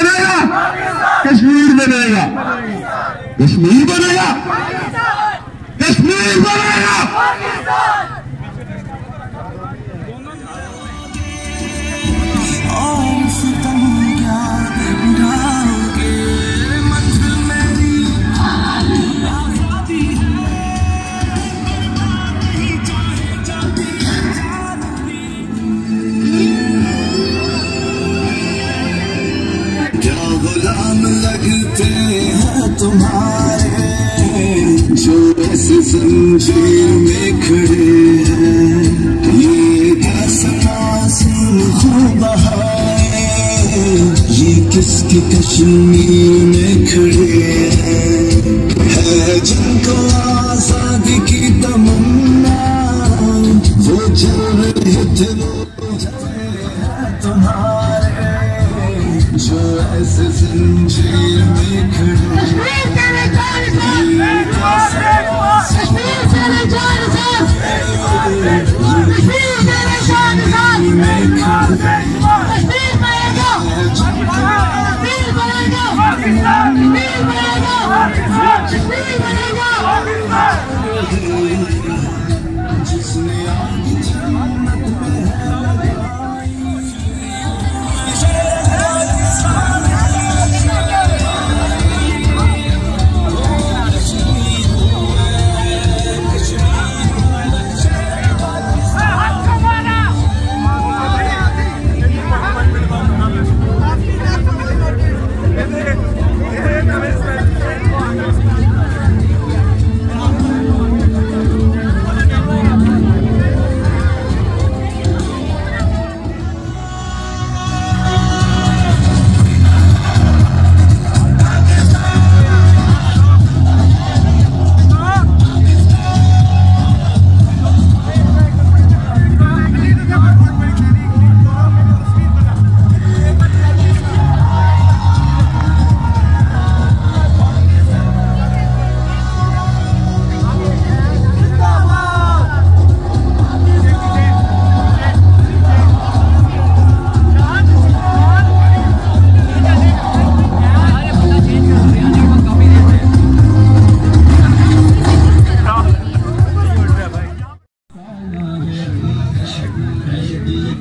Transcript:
बनेगा कश्मीर बनेगा कश्मीर बनेगा कश्मीर बनेगा और क्या लगते हैं तुम्हारे जो ऐसे जंजीर में खड़े हैं। ये सुन खूब ये किसके कश्मीर में खड़े हैं। है जिनको आज़ादी की तमन्ना, वो चल रहे थे तुम्हारे। जो ऐसे जंजीर